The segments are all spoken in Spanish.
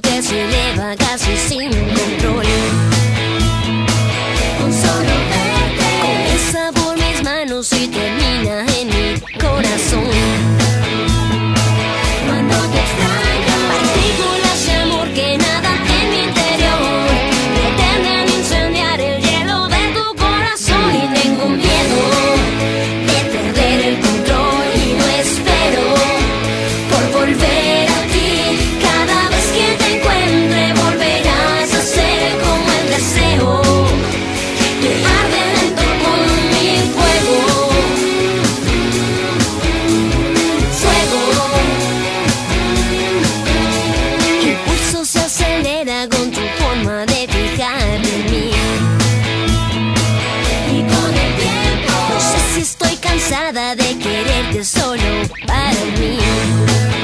que se eleva casi sin. cansada de quererte solo para mí.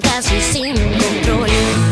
casi sin control.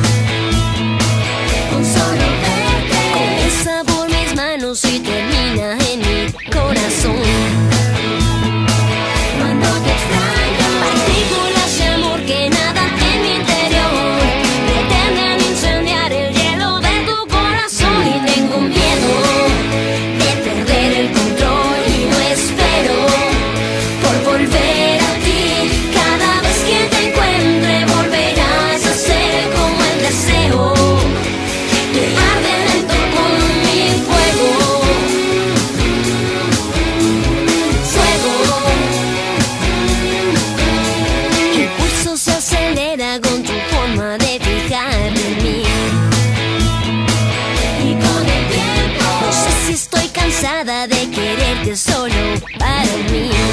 de quererte solo para mí.